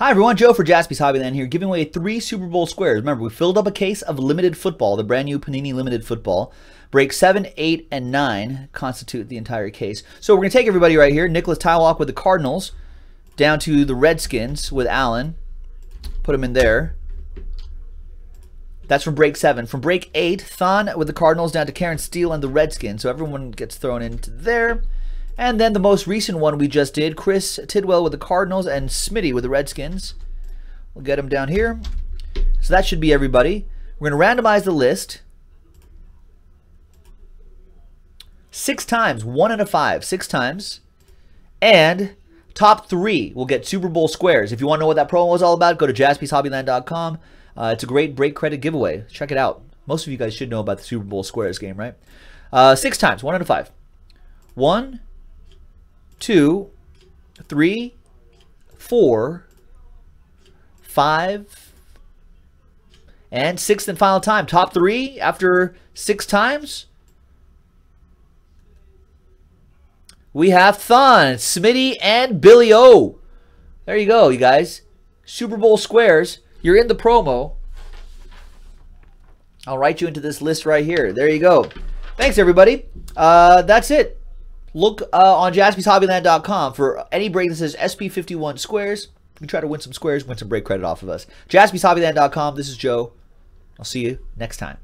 Hi everyone, Joe for Jaspy's Hobbyland here, giving away three Super Bowl squares. Remember, we filled up a case of limited football, the brand new Panini Limited Football. Break 7, 8, and 9 constitute the entire case. So we're going to take everybody right here. Nicholas Tywalk with the Cardinals, down to the Redskins with Allen. Put them in there. That's from break 7. From break 8, Thon with the Cardinals down to Karen Steele and the Redskins. So everyone gets thrown into there. And then the most recent one we just did, Chris Tidwell with the Cardinals and Smitty with the Redskins. We'll get them down here. So that should be everybody. We're going to randomize the list. Six times, one out of five, six times. And top three will get Super Bowl squares. If you want to know what that promo is all about, go to jaspyshobbyland.com. Uh, it's a great break credit giveaway. Check it out. Most of you guys should know about the Super Bowl squares game, right? Uh, six times, one out of five. One, two, three, four, five, and sixth and final time. Top three after six times. We have Thon, Smitty, and Billy O. There you go, you guys. Super Bowl squares. You're in the promo. I'll write you into this list right here. There you go. Thanks, everybody. Uh, that's it. Look uh, on jaspyshobbyland.com for any break that says SB51 squares. You can try to win some squares, win some break credit off of us. jaspyshobbyland.com. This is Joe. I'll see you next time.